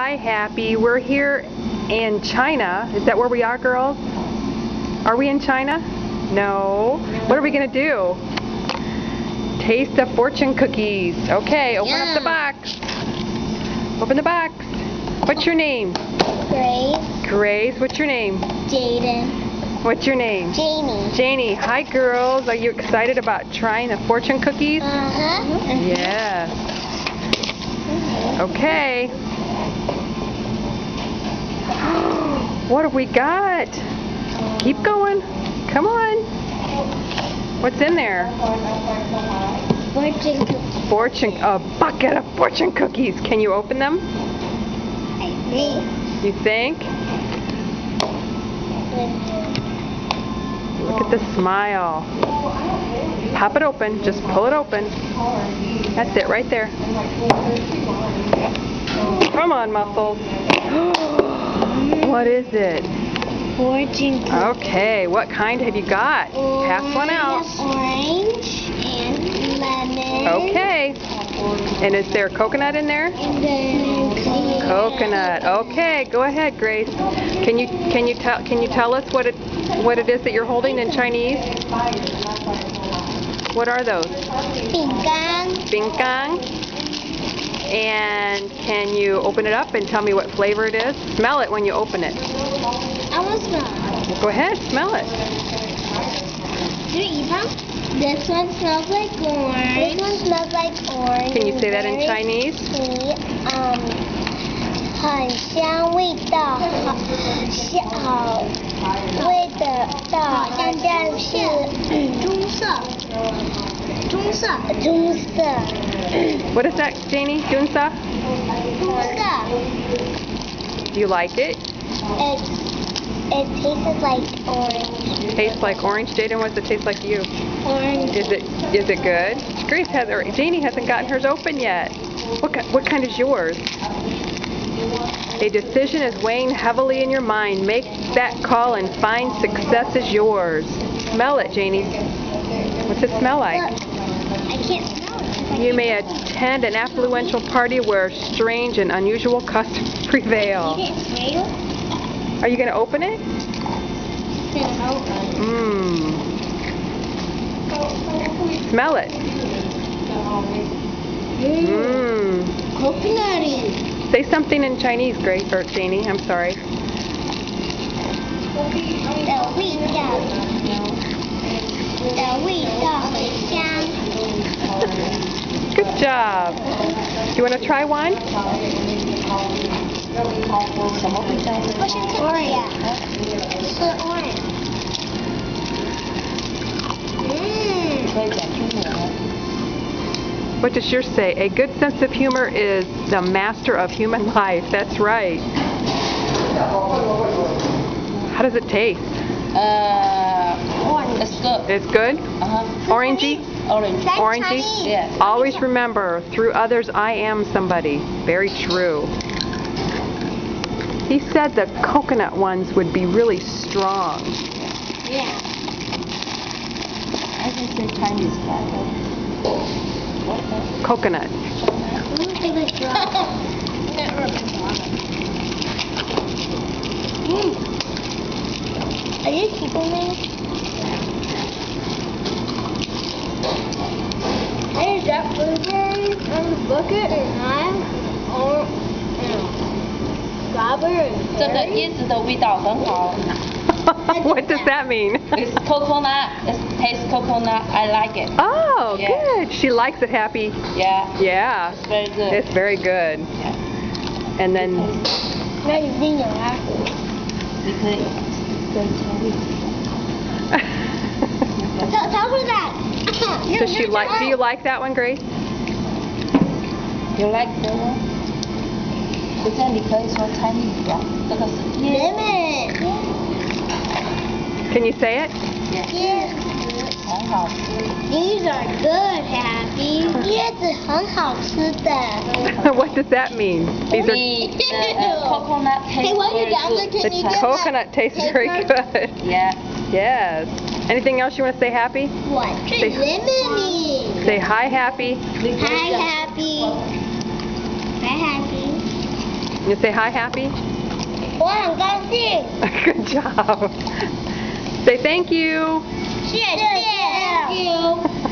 Hi, Happy. We're here in China. Is that where we are, girls? Are we in China? No. What are we going to do? Taste the fortune cookies. Okay, open up the box. Open the box. What's your name? Grace, Grace. What's your name? Jaden, What's your name? Jamie. Janie. Hi, girls. Are you excited about trying the fortune cookies? Uh-huh. Yes. Okay. What have we got? Keep going. Come on. What's in there? Fortune cookie. Fortune, a bucket of fortune cookies. Can you open them? I think. You think? Look at the smile. Pop it open. Just pull it open. That's it right there. Come on, muscles. what is it? Fortune cookie. Okay, what kind have you got? Pass one out. Orange and lemon. Okay. And is there coconut in there? Coconut. Okay, go ahead, Grace. Can you can you tell can you tell us what it what it is that you're holding in Chinese? What are those? 饼干 Bingkang. And can you open it up and tell me what flavor it is? Smell it when you open it. I want to smell. Go ahead, smell it. Do you eat them? This one smells like orange. This one smells like orange. Can you say that in Very Chinese? sweet. Um, 很香，味道好香，好味的道，但但是棕色，棕色，棕色， What is that, Janie? 棕色。Do you like it? It it tastes like orange. Tastes like orange. Jaden, what does it taste like to you? Orange. Is it is it good? Grace has or Janie hasn't gotten hers open yet. What what kind is yours? A decision is weighing heavily in your mind. Make that call and find success is yours. Smell it, Janie. What's it smell like? I can't smell. You may attend an affluential party where strange and unusual customs prevail. Eat it straight. Are you going to open it? No. Mmm. Smell it. Mmm. Mmm. Coconutty. Say something in Chinese, Grace, or Janie, I'm sorry. 的味道，的味道很香。 job. Do you want to try one? What does yours say? A good sense of humor is the master of human life. That's right. How does it taste? Uh. It's good. It's good? Uh-huh. Orangey? Orange. That's Orangey? Chinese. Yeah. Always remember, through others I am somebody. Very true. He said the coconut ones would be really strong. Yeah. I can say Chinese? What Coconut. Let me take a drop. Are you keeping me? Hey, is that blueberry on the bucket and lime? Or and strawberry and 这个 berry? 椰子的味道很好。 what does that mean? It's coconut. It tastes coconut. I like it. Oh, Yeah. good. She likes it, Happy. Yeah. Yeah. It's very good. It's very good. Yeah. And then, 那一定有啊。你可以跟陈丽。 Tell, tell her that. No, does she no, like? no. Do you like that one, Grace? You like the one? 不是，你可以说 Chinese 的，这个是椰 Lemon. Can you say it? 椰子。很好吃。 These are good, Happy. 椰子很好吃的。 what does that mean? These are 你的呃 coconut Hey, tastes while you're very down there, good. can the you get coconut tastes take very one? good. Yeah. Yes. Anything else you want to say, Happy? What? Say- Lemony. Say hi, Happy. Hi, Happy. You say hi, Happy? One, go see. Good job. say thank you. Cheers, cheers. Thank you.